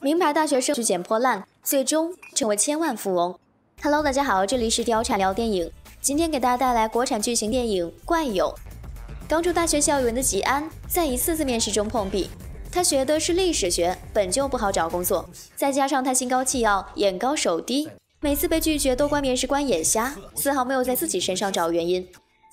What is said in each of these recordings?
名牌大学生去捡破烂，最终成为千万富翁。Hello，大家好，这里是貂蝉聊电影，今天给大家带来国产剧情电影《怪友》。刚出大学校园的吉安，在一次次面试中碰壁。他学的是历史学，本就不好找工作，再加上他心高气傲，眼高手低，每次被拒绝都怪面试官眼瞎，丝毫没有在自己身上找原因。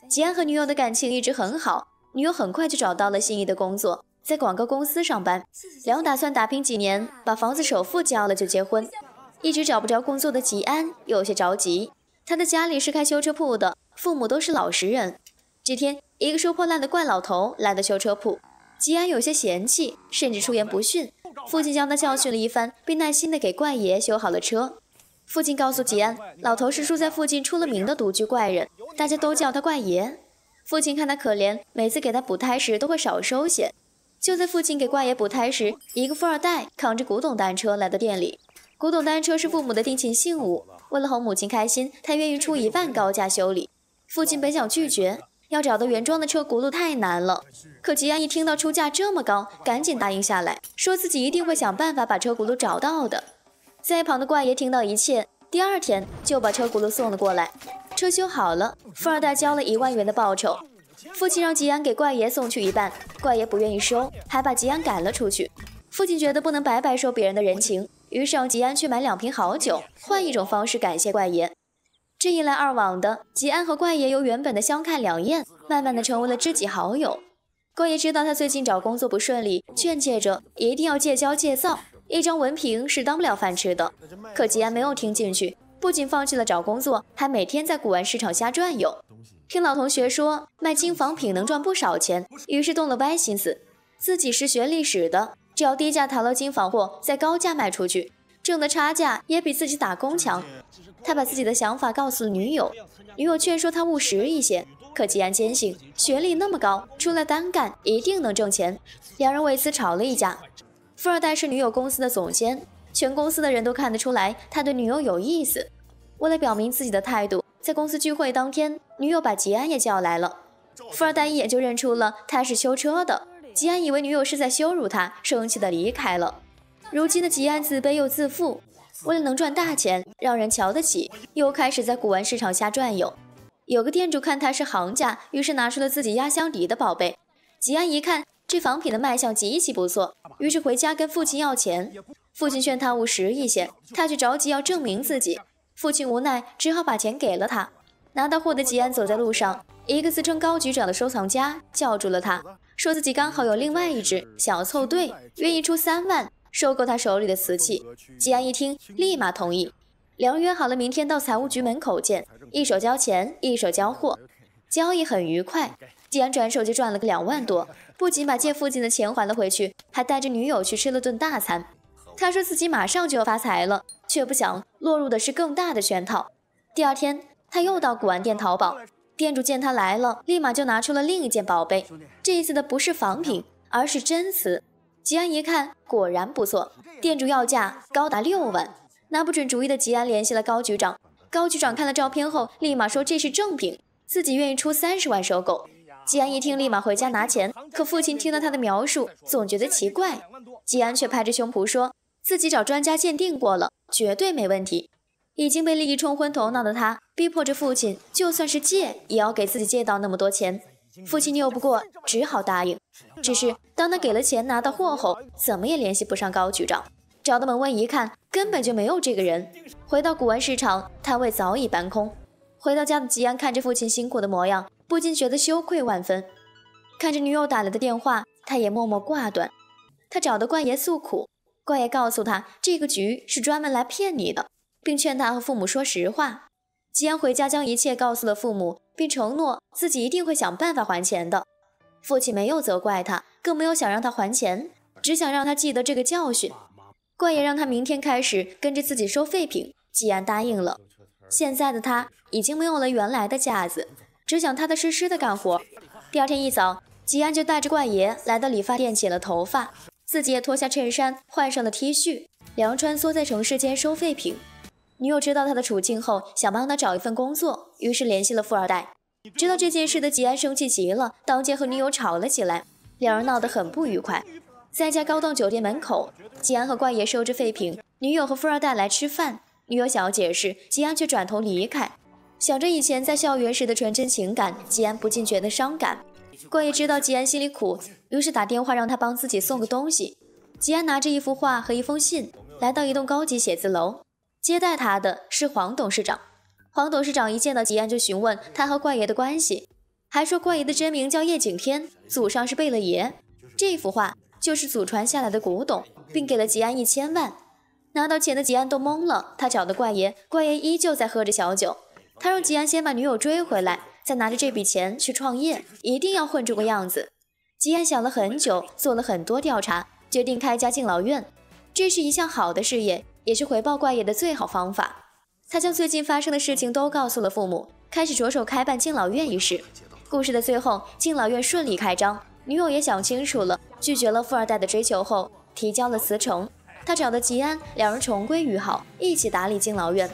吉安和女友的感情一直很好，女友很快就找到了心仪的工作，在广告公司上班，两打算打拼几年，把房子首付交了就结婚。一直找不着工作的吉安有些着急，他的家里是开修车铺的，父母都是老实人。这天。一个收破烂的怪老头来到修车铺，吉安有些嫌弃，甚至出言不逊。父亲将他教训了一番，并耐心地给怪爷修好了车。父亲告诉吉安，老头是住在附近出了名的独居怪人，大家都叫他怪爷。父亲看他可怜，每次给他补胎时都会少收些。就在父亲给怪爷补胎时，一个富二代扛着古董单车来到店里。古董单车是父母的定情信物，为了哄母亲开心，他愿意出一半高价修理。父亲本想拒绝。要找到原装的车轱辘太难了，可吉安一听到出价这么高，赶紧答应下来，说自己一定会想办法把车轱辘找到的。在一旁的怪爷听到一切，第二天就把车轱辘送了过来。车修好了，富二代交了一万元的报酬。父亲让吉安给怪爷送去一半，怪爷不愿意收，还把吉安赶了出去。父亲觉得不能白白收别人的人情，于是让吉安去买两瓶好酒，换一种方式感谢怪爷。这一来二往的，吉安和怪爷由原本的相看两厌，慢慢的成为了知己好友。怪爷知道他最近找工作不顺利，劝诫着一定要戒骄戒躁，一张文凭是当不了饭吃的。可吉安没有听进去，不仅放弃了找工作，还每天在古玩市场瞎转悠。听老同学说卖金仿品能赚不少钱，于是动了歪心思，自己是学历史的，只要低价淘到金仿货，再高价卖出去，挣的差价也比自己打工强。他把自己的想法告诉了女友，女友劝说他务实一些。可吉安坚信学历那么高，出来单干一定能挣钱。两人为此吵了一架。富二代是女友公司的总监，全公司的人都看得出来他对女友有意思。为了表明自己的态度，在公司聚会当天，女友把吉安也叫来了。富二代一眼就认出了他是修车的。吉安以为女友是在羞辱他，生气的离开了。如今的吉安自卑又自负。为了能赚大钱，让人瞧得起，又开始在古玩市场瞎转悠。有个店主看他是行家，于是拿出了自己压箱底的宝贝。吉安一看这仿品的卖相极其不错，于是回家跟父亲要钱。父亲劝他务实一些，他却着急要证明自己。父亲无奈，只好把钱给了他。拿到货的吉安走在路上，一个自称高局长的收藏家叫住了他，说自己刚好有另外一只，想要凑对，愿意出三万。收购他手里的瓷器，吉安一听，立马同意。两人约好了明天到财务局门口见，一手交钱，一手交货，交易很愉快。吉安转手就赚了个两万多，不仅把借父亲的钱还了回去，还带着女友去吃了顿大餐。他说自己马上就要发财了，却不想落入的是更大的圈套。第二天，他又到古玩店淘宝，店主见他来了，立马就拿出了另一件宝贝。这一次的不是仿品，而是真瓷。吉安一看，果然不错，店主要价高达六万。拿不准主意的吉安联系了高局长，高局长看了照片后，立马说这是正品，自己愿意出三十万收购。吉安一听，立马回家拿钱。可父亲听了他的描述，总觉得奇怪。吉安却拍着胸脯说自己找专家鉴定过了，绝对没问题。已经被利益冲昏头脑的他，逼迫着父亲，就算是借，也要给自己借到那么多钱。父亲拗不过，只好答应。只是当他给了钱，拿到货后，怎么也联系不上高局长。找到门卫一看，根本就没有这个人。回到古玩市场，摊位早已搬空。回到家的吉安看着父亲辛苦的模样，不禁觉得羞愧万分。看着女友打来的电话，他也默默挂断。他找的怪爷诉苦，怪爷告诉他，这个局是专门来骗你的，并劝他和父母说实话。吉安回家将一切告诉了父母，并承诺自己一定会想办法还钱的。父亲没有责怪他，更没有想让他还钱，只想让他记得这个教训。怪爷让他明天开始跟着自己收废品，吉安答应了。现在的他已经没有了原来的架子，只想踏踏实实的干活。第二天一早，吉安就带着怪爷来到理发店剪了头发，自己也脱下衬衫，换上了 T 恤，两人穿梭在城市间收废品。女友知道他的处境后，想帮他找一份工作，于是联系了富二代。知道这件事的吉安生气极了，当街和女友吵了起来，两人闹得很不愉快。在一家高档酒店门口，吉安和怪爷收着废品，女友和富二代来吃饭。女友想要解释，吉安却转头离开。想着以前在校园时的纯真情感，吉安不禁觉得伤感。怪爷知道吉安心里苦，于是打电话让他帮自己送个东西。吉安拿着一幅画和一封信，来到一栋高级写字楼。接待他的是黄董事长。黄董事长一见到吉安就询问他和怪爷的关系，还说怪爷的真名叫叶景天，祖上是贝勒爷。这幅画就是祖传下来的古董，并给了吉安一千万。拿到钱的吉安都懵了，他找的怪爷，怪爷依旧在喝着小酒。他让吉安先把女友追回来，再拿着这笔钱去创业，一定要混出个样子。吉安想了很久，做了很多调查，决定开家敬老院。这是一项好的事业，也是回报怪爷的最好方法。他将最近发生的事情都告诉了父母，开始着手开办敬老院一事。故事的最后，敬老院顺利开张，女友也想清楚了，拒绝了富二代的追求后，提交了辞呈。他找到吉安，两人重归于好，一起打理敬老院。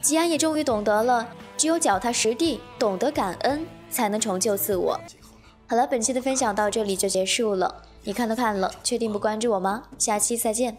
吉安也终于懂得了，只有脚踏实地，懂得感恩，才能成就自我。好了，本期的分享到这里就结束了。你看都看了，确定不关注我吗？下期再见。